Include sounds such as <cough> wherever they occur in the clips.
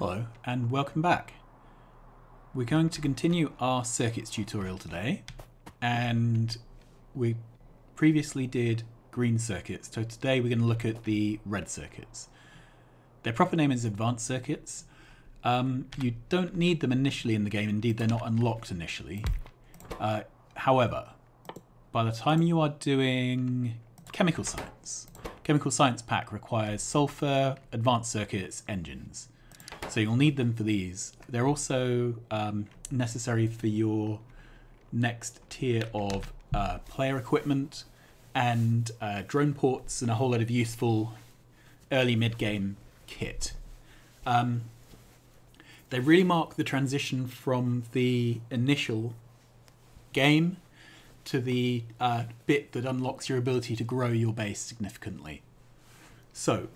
Hello and welcome back. We're going to continue our circuits tutorial today and we previously did green circuits so today we're going to look at the red circuits. Their proper name is advanced circuits. Um, you don't need them initially in the game, indeed they're not unlocked initially. Uh, however, by the time you are doing chemical science, chemical science pack requires sulfur, advanced circuits, engines. So you'll need them for these. They're also um, necessary for your next tier of uh, player equipment and uh, drone ports and a whole lot of useful early mid-game kit. Um, they really mark the transition from the initial game to the uh, bit that unlocks your ability to grow your base significantly. So,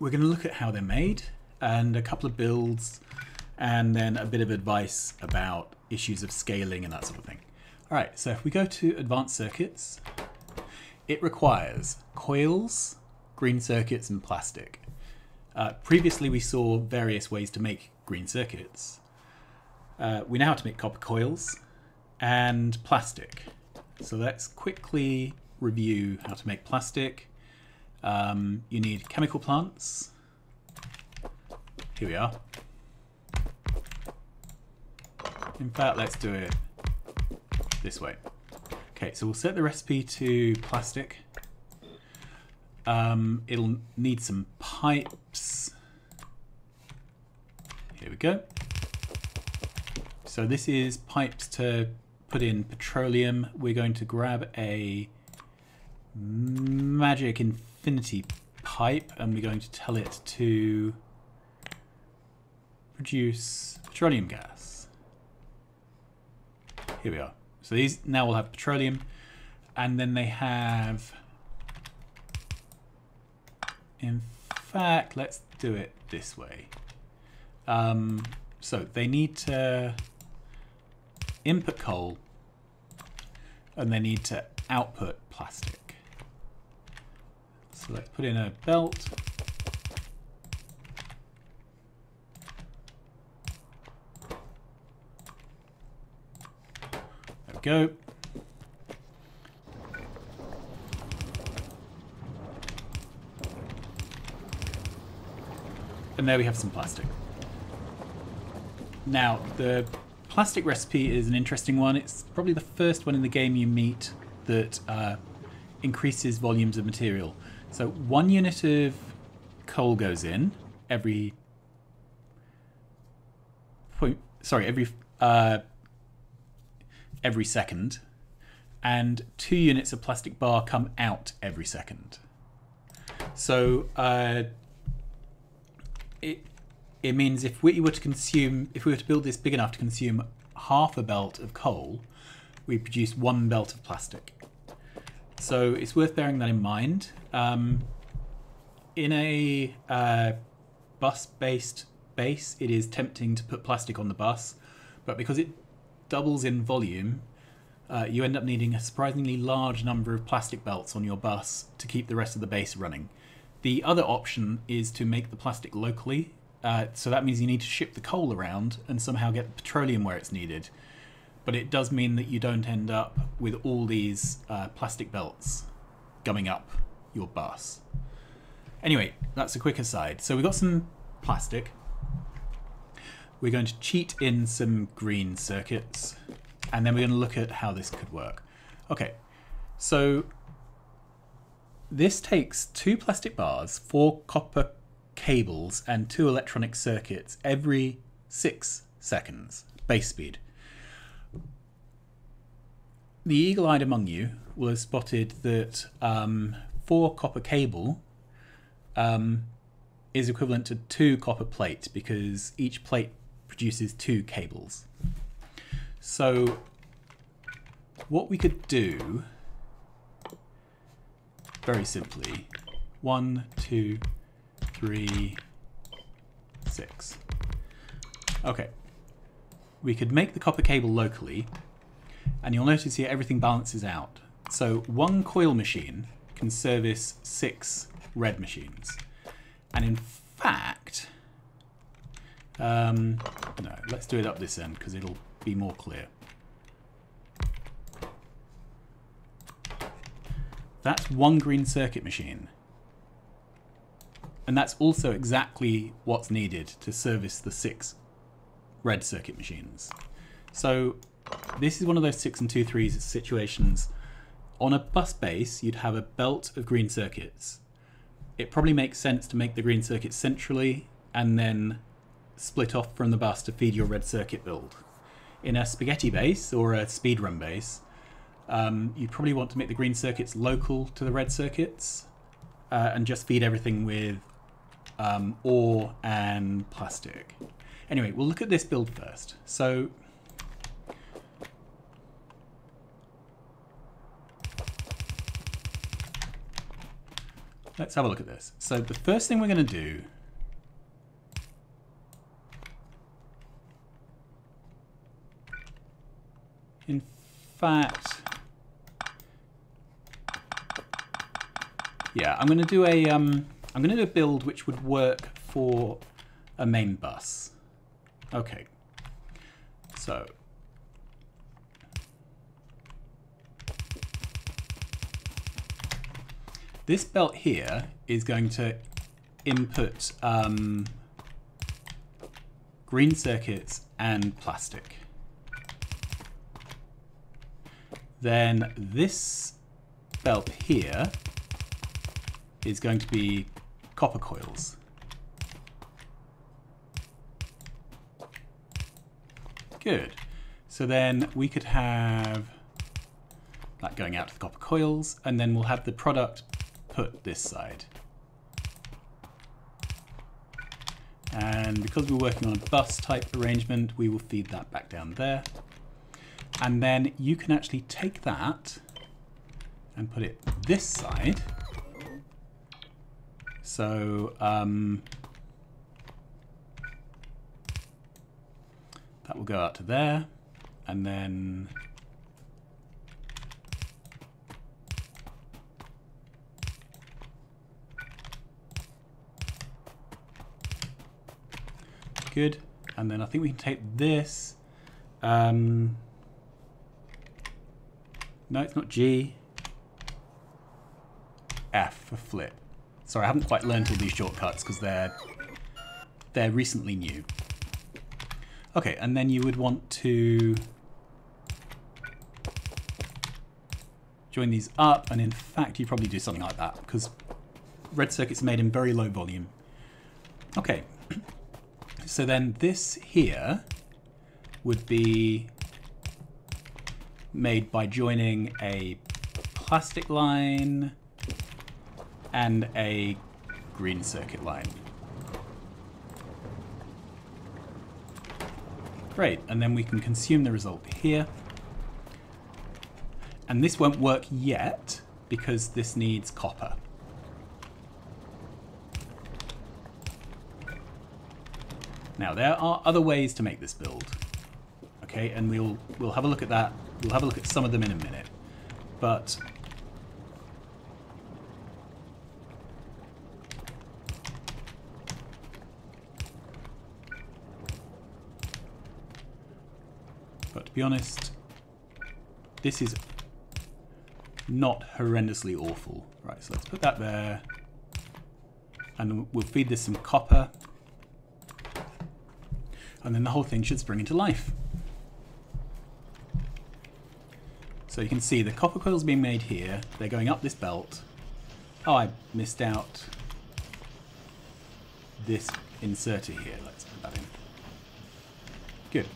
we're going to look at how they're made and a couple of builds, and then a bit of advice about issues of scaling and that sort of thing. All right, so if we go to advanced circuits, it requires coils, green circuits, and plastic. Uh, previously, we saw various ways to make green circuits. Uh, we now have to make copper coils and plastic. So let's quickly review how to make plastic. Um, you need chemical plants, here we are. In fact, let's do it this way. Okay, so we'll set the recipe to plastic. Um, it'll need some pipes. Here we go. So this is pipes to put in petroleum. We're going to grab a magic infinity pipe and we're going to tell it to produce petroleum gas. Here we are. So these now will have petroleum and then they have in fact let's do it this way um, so they need to input coal and they need to output plastic so let's put in a belt go. And there we have some plastic. Now, the plastic recipe is an interesting one. It's probably the first one in the game you meet that uh, increases volumes of material. So one unit of coal goes in every point, sorry, every uh, every second, and two units of plastic bar come out every second. So uh, it it means if we were to consume, if we were to build this big enough to consume half a belt of coal, we produce one belt of plastic. So it's worth bearing that in mind. Um, in a uh, bus-based base, it is tempting to put plastic on the bus, but because it doubles in volume, uh, you end up needing a surprisingly large number of plastic belts on your bus to keep the rest of the base running. The other option is to make the plastic locally, uh, so that means you need to ship the coal around and somehow get the petroleum where it's needed. But it does mean that you don't end up with all these uh, plastic belts gumming up your bus. Anyway, that's a quick aside. So we've got some plastic. We're going to cheat in some green circuits, and then we're going to look at how this could work. Okay, so this takes two plastic bars, four copper cables, and two electronic circuits every six seconds, base speed. The eagle-eyed among you will have spotted that um, four copper cable um, is equivalent to two copper plate because each plate produces two cables. So what we could do, very simply, one, two, three, six. Okay. We could make the copper cable locally, and you'll notice here everything balances out. So one coil machine can service six red machines. And in fact, Um, no, let's do it up this end because it'll be more clear. That's one green circuit machine. And that's also exactly what's needed to service the six red circuit machines. So this is one of those six and two threes situations. On a bus base, you'd have a belt of green circuits. It probably makes sense to make the green circuits centrally and then split off from the bus to feed your red circuit build. In a spaghetti base or a speedrun base, um, you probably want to make the green circuits local to the red circuits uh, and just feed everything with um, ore and plastic. Anyway, we'll look at this build first. So let's have a look at this. So the first thing we're going to do in fact Yeah, I'm going to do a um, I'm going to do a build which would work for a main bus. Okay. So this belt here is going to input um, green circuits and plastic. Then this belt here is going to be copper coils. Good. So then we could have that going out to the copper coils, and then we'll have the product put this side. And because we're working on a bus type arrangement, we will feed that back down there. And then you can actually take that and put it this side. So um, that will go out to there. And then good. And then I think we can take this um, no it's not G F for flip Sorry, I haven't quite learned all these shortcuts because they're they're recently new. Okay, and then you would want to join these up, and in fact you probably do something like that because red circuits made in very low volume. Okay, <clears throat> so then this here would be made by joining a plastic line and a green circuit line. Great, and then we can consume the result here. And this won't work yet because this needs copper. Now there are other ways to make this build. Okay, and we'll we'll have a look at that. We'll have a look at some of them in a minute. But But to be honest, this is not horrendously awful. Right, so let's put that there. And we'll feed this some copper. And then the whole thing should spring into life. So you can see the copper coils being made here. They're going up this belt. Oh, I missed out this inserter here. Let's put that in. Good.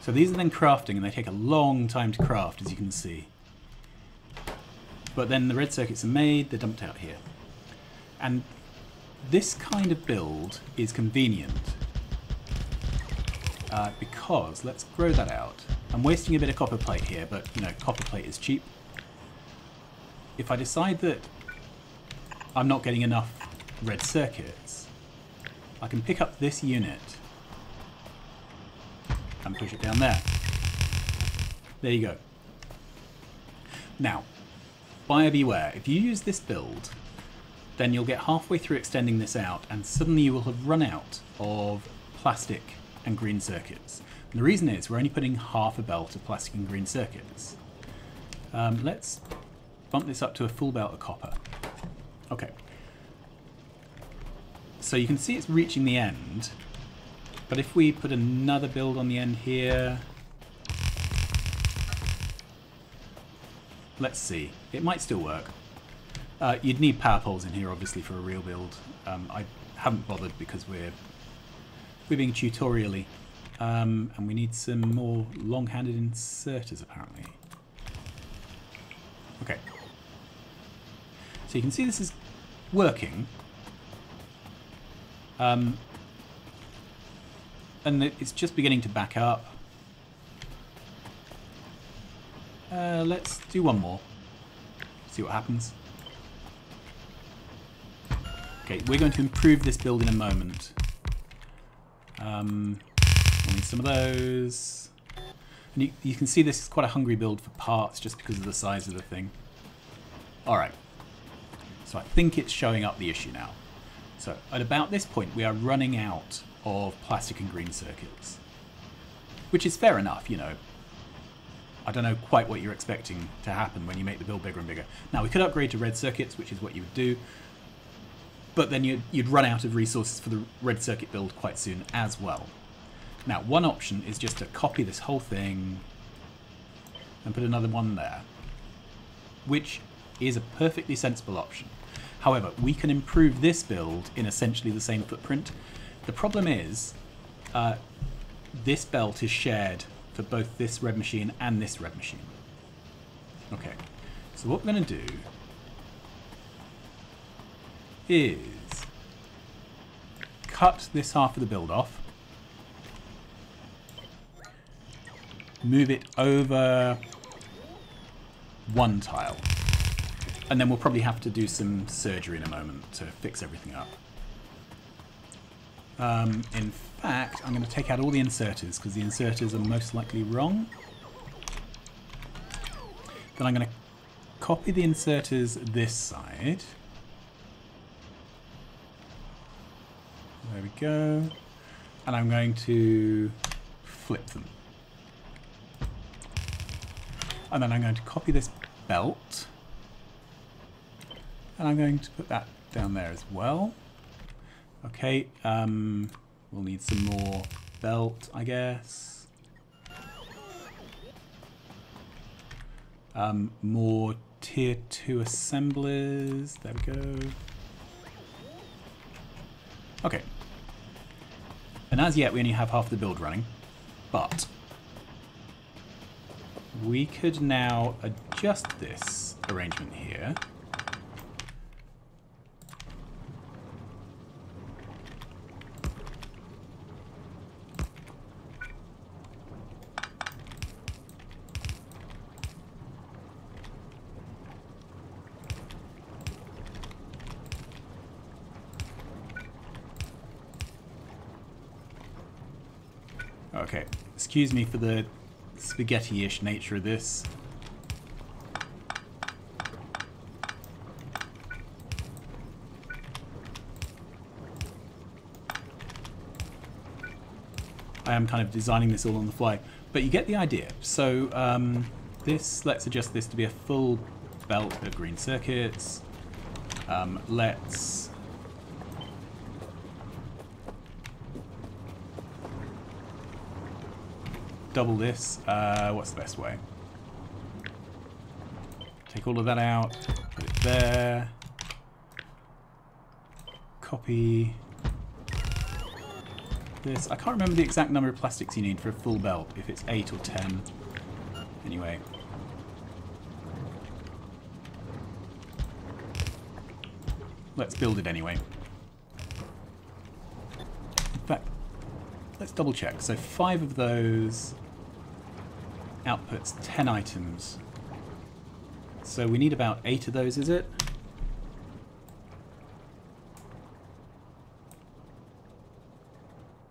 So these are then crafting and they take a long time to craft as you can see. But then the red circuits are made, they're dumped out here. And this kind of build is convenient uh, because, let's grow that out. I'm wasting a bit of copper plate here, but you know, copper plate is cheap. If I decide that I'm not getting enough red circuits, I can pick up this unit and push it down there. There you go. Now, buyer beware. If you use this build, then you'll get halfway through extending this out and suddenly you will have run out of plastic and green circuits. The reason is we're only putting half a belt of plastic and green circuits. Um, let's bump this up to a full belt of copper. Okay. So you can see it's reaching the end, but if we put another build on the end here, let's see, it might still work. Uh, you'd need power poles in here, obviously, for a real build. Um, I haven't bothered because we're we're being tutorially, um, and we need some more long-handed inserters, apparently. Okay. So you can see this is working. Um, and it's just beginning to back up. Uh, let's do one more. See what happens. Okay, we're going to improve this build in a moment. Um, some of those. And you, you can see this is quite a hungry build for parts just because of the size of the thing. Alright. So I think it's showing up the issue now. So at about this point we are running out of plastic and green circuits. Which is fair enough, you know. I don't know quite what you're expecting to happen when you make the build bigger and bigger. Now we could upgrade to red circuits, which is what you would do, but then you'd, you'd run out of resources for the red circuit build quite soon as well. Now one option is just to copy this whole thing and put another one there, which is a perfectly sensible option. However, we can improve this build in essentially the same footprint. The problem is, uh, this belt is shared for both this red machine and this red machine. Okay, so what we're going to do is cut this half of the build off, move it over one tile, and then we'll probably have to do some surgery in a moment to fix everything up. Um, in fact, I'm going to take out all the inserters because the inserters are most likely wrong. Then I'm going to copy the inserters this side. There we go. And I'm going to flip them. And then I'm going to copy this belt. And I'm going to put that down there as well. Okay, um, we'll need some more belt, I guess. Um, more tier 2 assemblers. There we go. Okay. And as yet, we only have half the build running. But we could now adjust this arrangement here. Okay, excuse me for the spaghetti-ish nature of this. I am kind of designing this all on the fly, but you get the idea. So um, this, let's adjust this to be a full belt of green circuits. Um, let's double this. Uh, what's the best way? Take all of that out, put it there. Copy this. I can't remember the exact number of plastics you need for a full belt, if it's 8 or 10. Anyway. Let's build it anyway. In fact, let's double check. So five of those outputs 10 items. So we need about 8 of those, is it?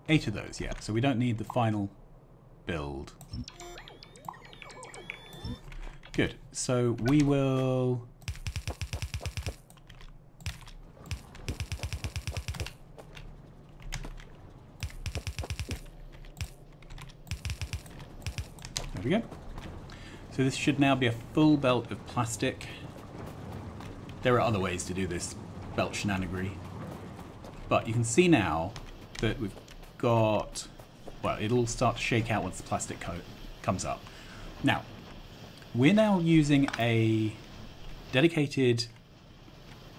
Eight of those, yeah. So we don't need the final build. Good. So we will go. So this should now be a full belt of plastic. There are other ways to do this belt shenanigery. But you can see now that we've got... Well, it'll start to shake out once the plastic coat comes up. Now, we're now using a dedicated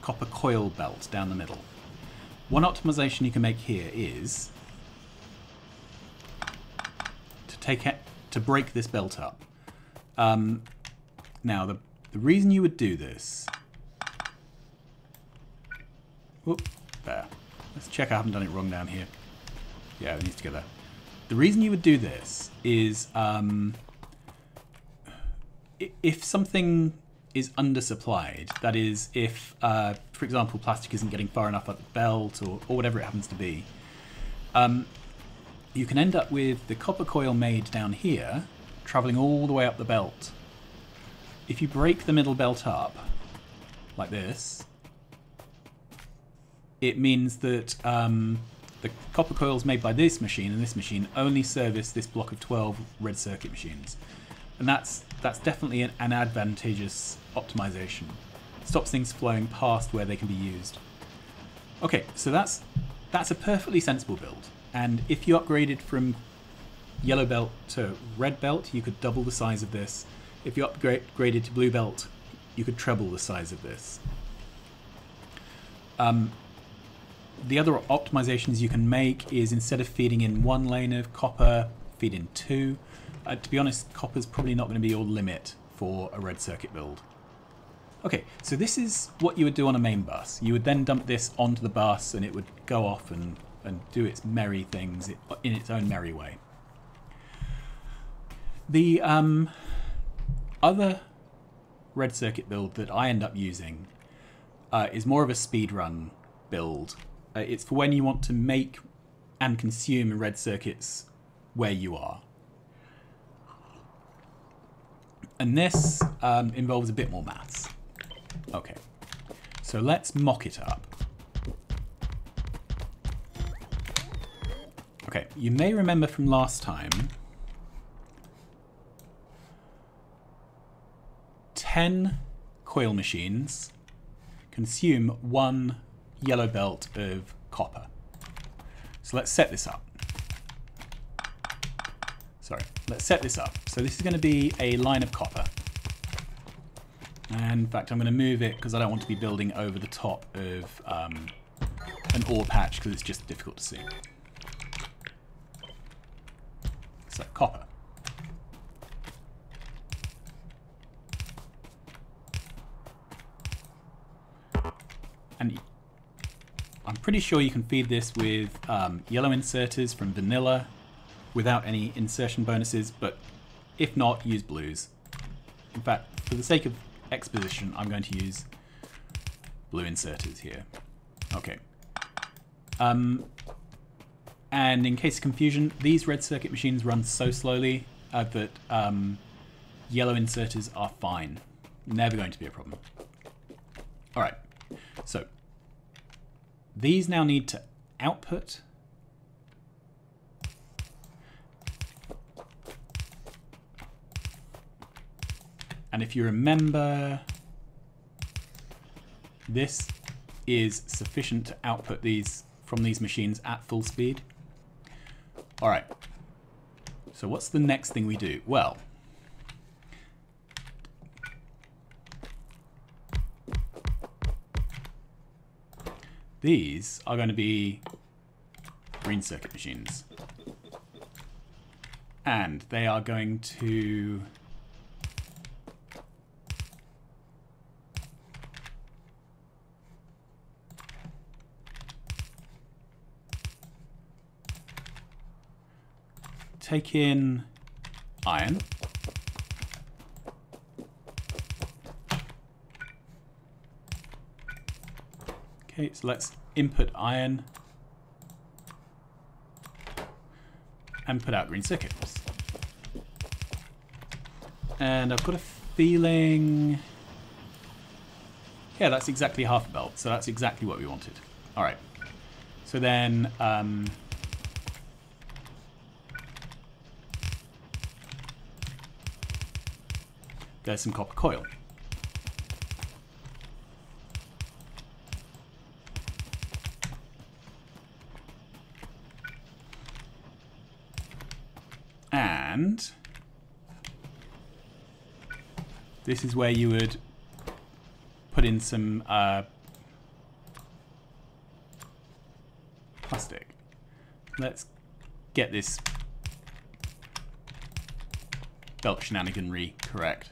copper coil belt down the middle. One optimization you can make here is to take to break this belt up. Um, now, the, the reason you would do this... Whoop, there. Let's check I haven't done it wrong down here. Yeah, it needs to go there. The reason you would do this is um, if something is undersupplied, that is, if, uh, for example, plastic isn't getting far enough up the belt or, or whatever it happens to be, um, you can end up with the copper coil made down here traveling all the way up the belt. If you break the middle belt up, like this, it means that um, the copper coils made by this machine and this machine only service this block of 12 red circuit machines. And that's that's definitely an, an advantageous optimization. stops things flowing past where they can be used. Okay, so that's that's a perfectly sensible build. And if you upgraded from yellow belt to red belt, you could double the size of this. If you upgraded to blue belt, you could treble the size of this. Um, the other optimizations you can make is instead of feeding in one lane of copper, feed in two. Uh, to be honest, copper's probably not going to be your limit for a red circuit build. Okay, so this is what you would do on a main bus. You would then dump this onto the bus and it would go off and, and do its merry things in its own merry way. The um, other red circuit build that I end up using uh, is more of a speed run build. Uh, it's for when you want to make and consume red circuits where you are. And this um, involves a bit more maths. Okay, so let's mock it up. Okay, you may remember from last time 10 coil machines consume one yellow belt of copper. So let's set this up. Sorry, let's set this up. So this is going to be a line of copper. And in fact, I'm going to move it because I don't want to be building over the top of um, an ore patch because it's just difficult to see. So copper. And I'm pretty sure you can feed this with um, yellow inserters from vanilla without any insertion bonuses, but if not, use blues. In fact, for the sake of exposition, I'm going to use blue inserters here. Okay. Um, and in case of confusion, these red circuit machines run so slowly uh, that um, yellow inserters are fine. Never going to be a problem. All right. So these now need to output And if you remember, this is sufficient to output these from these machines at full speed. All right. So what's the next thing we do? Well, These are going to be green circuit machines. And they are going to take in iron. Okay, so let's input iron and put out green circuits. And I've got a feeling... Yeah, that's exactly half a belt, so that's exactly what we wanted. All right. So then... Um, there's some copper coil. And this is where you would put in some uh, plastic. Let's get this belt shenaniganry correct.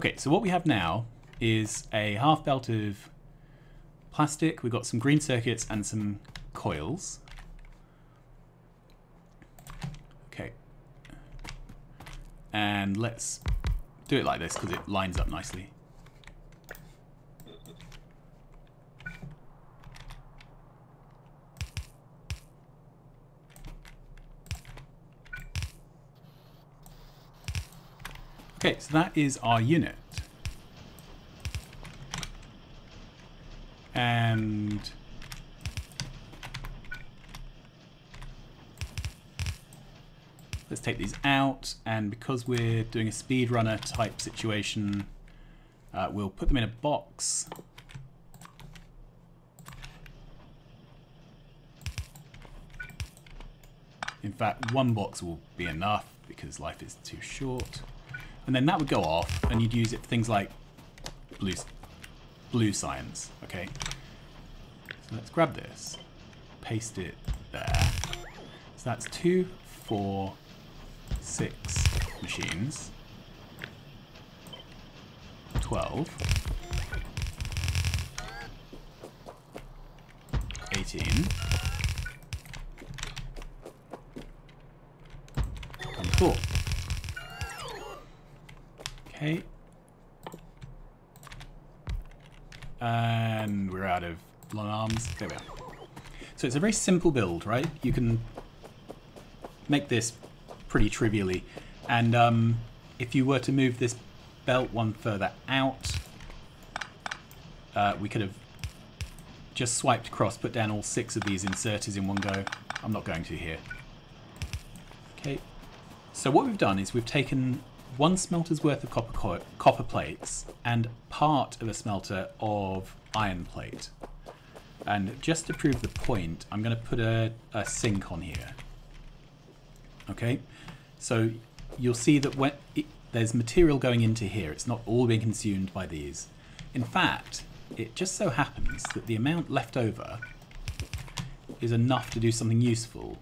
Okay, so what we have now is a half belt of plastic. We've got some green circuits and some coils. Okay. And let's do it like this because it lines up nicely. Okay, so that is our unit. And let's take these out. And because we're doing a speedrunner type situation, uh, we'll put them in a box. In fact, one box will be enough because life is too short. And then that would go off, and you'd use it for things like blue, blue science, okay? So let's grab this, paste it there. So that's two, four, six machines. 12. 18. 24. Okay. And we're out of long arms. There we are. So it's a very simple build, right? You can make this pretty trivially. And um, if you were to move this belt one further out, uh, we could have just swiped across, put down all six of these inserters in one go. I'm not going to here. Okay. So what we've done is we've taken one smelter's worth of copper, copper plates and part of a smelter of iron plate. And just to prove the point, I'm going to put a, a sink on here. Okay, so you'll see that when it, there's material going into here, it's not all being consumed by these. In fact, it just so happens that the amount left over is enough to do something useful.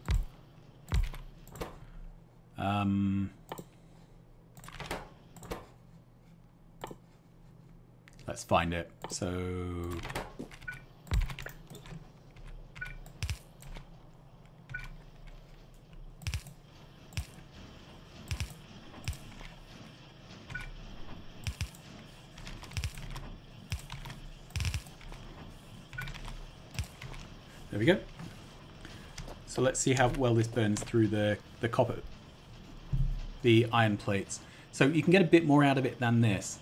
Um, Let's find it. So... There we go. So let's see how well this burns through the, the copper, the iron plates. So you can get a bit more out of it than this.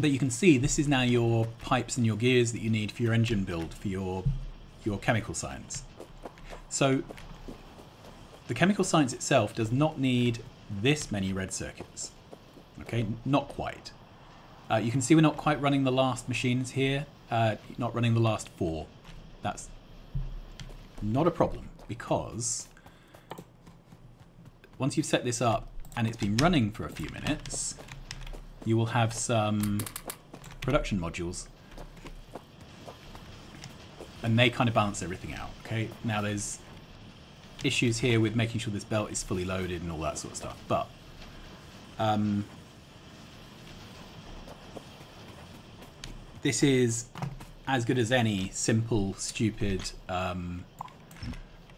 But you can see this is now your pipes and your gears that you need for your engine build, for your, your chemical science. So the chemical science itself does not need this many red circuits. Okay, not quite. Uh, you can see we're not quite running the last machines here, uh, not running the last four. That's not a problem because once you've set this up and it's been running for a few minutes, you will have some production modules. And they kind of balance everything out okay? Now there's issues here with making sure this belt is fully loaded and all that sort of stuff but um, this is as good as any simple stupid um,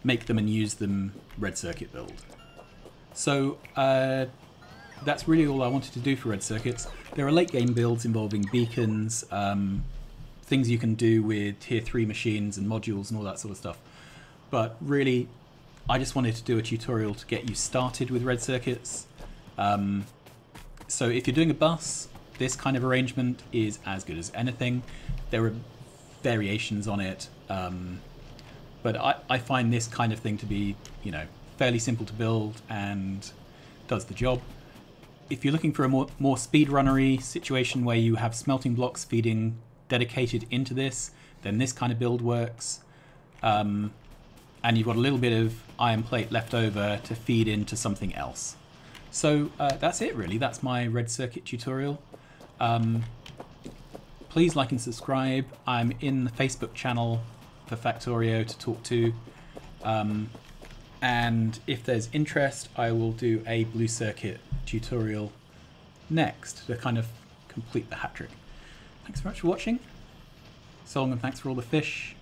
make them and use them red circuit build. So uh, that's really all I wanted to do for red circuits. There are late game builds involving beacons, um, things you can do with tier 3 machines and modules and all that sort of stuff. But really, I just wanted to do a tutorial to get you started with red circuits. Um, so if you're doing a bus, this kind of arrangement is as good as anything. There are variations on it, um, but I, I find this kind of thing to be, you know, fairly simple to build and does the job. If you're looking for a more, more speedrunnery situation where you have smelting blocks feeding dedicated into this, then this kind of build works. Um, and you've got a little bit of iron plate left over to feed into something else. So uh, that's it really, that's my red circuit tutorial. Um, please like and subscribe. I'm in the Facebook channel for Factorio to talk to. Um, and if there's interest, I will do a blue circuit tutorial next to kind of complete the hat trick. Thanks very much for watching. So long and thanks for all the fish.